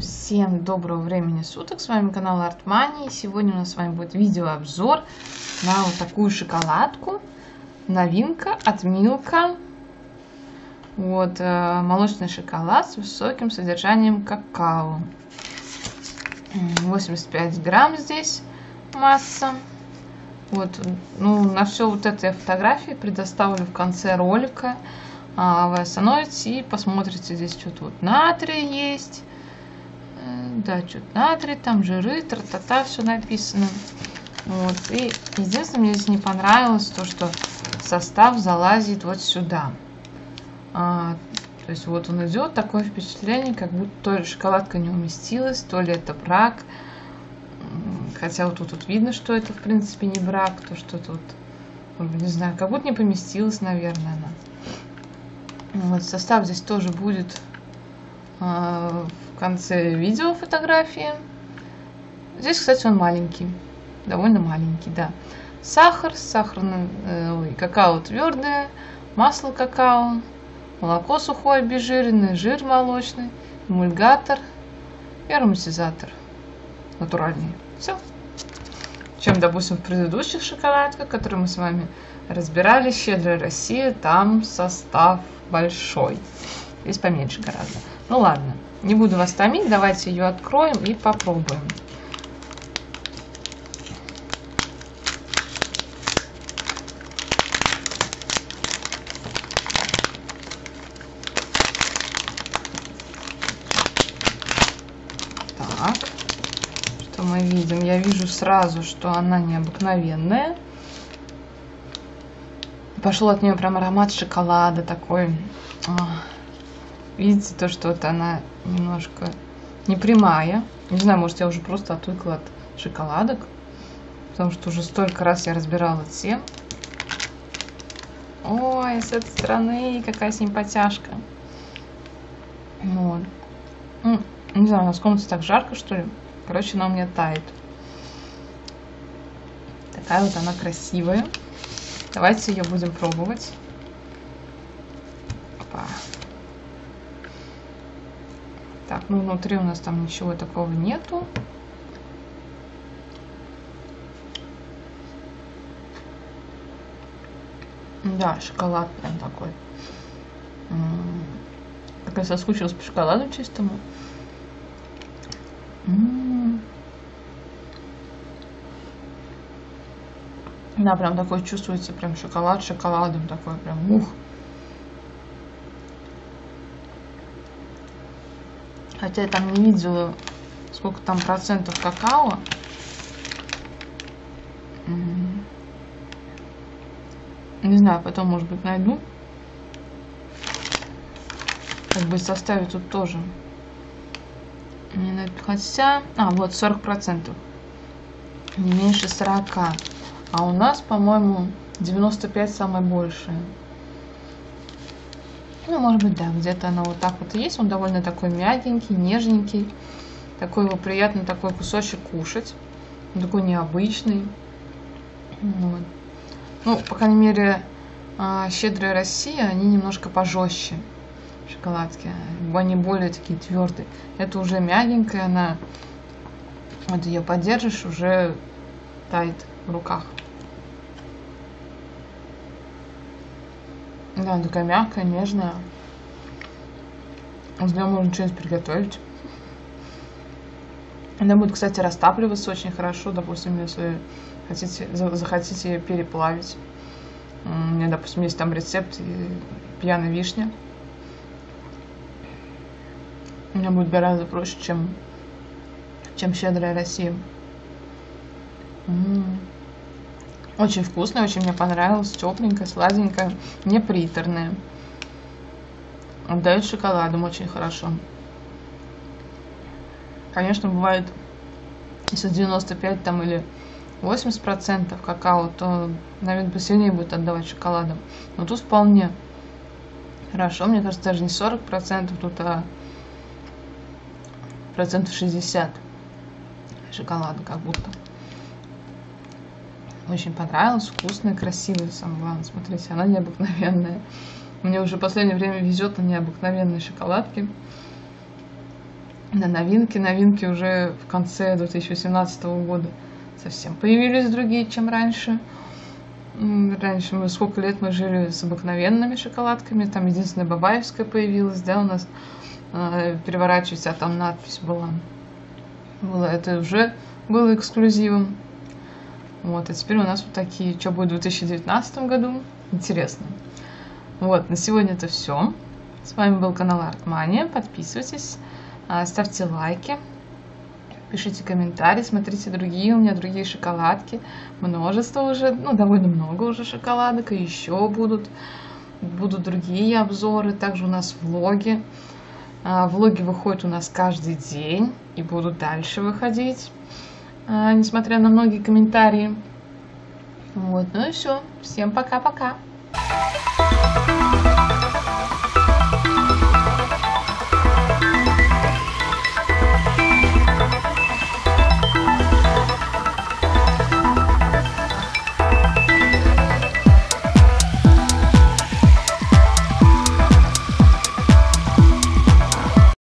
Всем доброго времени суток, с вами канал Money. Сегодня у нас с вами будет видеообзор на вот такую шоколадку. Новинка от Милка. Вот, э, молочный шоколад с высоким содержанием какао. 85 грамм здесь масса. Вот, ну, на все вот это я фотографии предоставлю в конце ролика. А, вы остановитесь и посмотрите, здесь что-то вот натрий есть да, что-то натрий, там жиры, тра-та-та, все написано. Вот. И единственное, мне здесь не понравилось то, что состав залазит вот сюда. А, то есть вот он идет, такое впечатление, как будто то ли шоколадка не уместилась, то ли это брак. Хотя вот тут вот видно, что это в принципе не брак, то что тут, не знаю, как будто не поместилась, наверное, она. Вот состав здесь тоже будет в конце видео фотографии. Здесь, кстати, он маленький, довольно маленький, да. Сахар, сахарный, э, ой, какао твердое, масло какао, молоко сухое обезжиренное, жир молочный, эмульгатор и ароматизатор натуральный. Все. Чем, допустим, в предыдущих шоколадках, которые мы с вами разбирали, «Щедрая Россия», там состав большой. Здесь поменьше гораздо. Ну ладно, не буду вас томить, давайте ее откроем и попробуем. Так, что мы видим? Я вижу сразу, что она необыкновенная. Пошел от нее прям аромат шоколада такой. Видите, то, что вот она немножко не прямая. Не знаю, может, я уже просто отвыкла от шоколадок. Потому что уже столько раз я разбирала все. Ой, с этой стороны какая симпатяшка. Вот. Ну, не знаю, у нас в комнате так жарко, что ли. Короче, она у меня тает. Такая вот она красивая. Давайте ее будем пробовать. Опа. Так, ну внутри у нас там ничего такого нету. Да, шоколад прям такой. Как я соскучилась по шоколаду чистому. Да, прям такой чувствуется, прям шоколад шоколадом такой, прям ух. Хотя я там не видела, сколько там процентов какао. Не знаю, потом, может быть, найду. Как бы составе тут тоже. Не найду. Хотя... А, вот 40%. Не меньше 40. А у нас, по-моему, 95 самое большее. Ну, может быть, да, где-то она вот так вот и есть. Он довольно такой мягенький, нежненький. Такой его приятно такой кусочек кушать. Он такой необычный. Вот. Ну, по крайней мере, а, щедрая Россия, они немножко пожестче шоколадки. Они более такие твердые. Это уже мягенькая, она вот ее поддержишь, уже тает в руках. Да, такая мягкая, нежная. Из нее можно что-нибудь приготовить. Она будет, кстати, растапливаться очень хорошо, допустим, если хотите, захотите переплавить. У меня, допустим, есть там рецепт пьяной вишни. У меня будет гораздо проще, чем, чем щедрая Россия. М -м -м. Очень вкусная, очень мне понравилась, тепленькая, сладенькая, не приторная. Отдает шоколадом очень хорошо. Конечно, бывает, если 95 там или 80 процентов какао, то, наверное, посильнее будет отдавать шоколадом. Но тут вполне хорошо. Мне кажется, даже не 40 процентов тут, а процентов 60 шоколада как будто. Очень понравилась, вкусная, красивая, самое главное. Смотрите, она необыкновенная. Мне уже в последнее время везет на необыкновенные шоколадки. на новинки. Новинки уже в конце 2018 года совсем появились другие, чем раньше. Раньше мы сколько лет мы жили с обыкновенными шоколадками, там единственная Бабаевская появилась, да, у нас э, переворачивается, а там надпись была. Было это уже было эксклюзивом. Вот, а теперь у нас вот такие, что будет в 2019 году, интересно. Вот, на сегодня это все. С вами был канал Артмания, подписывайтесь, а, ставьте лайки, пишите комментарии, смотрите другие, у меня другие шоколадки, множество уже, ну, довольно много уже шоколадок, и еще будут, будут другие обзоры, также у нас влоги, а, влоги выходят у нас каждый день и будут дальше выходить, несмотря на многие комментарии. Вот, ну и все, всем пока-пока.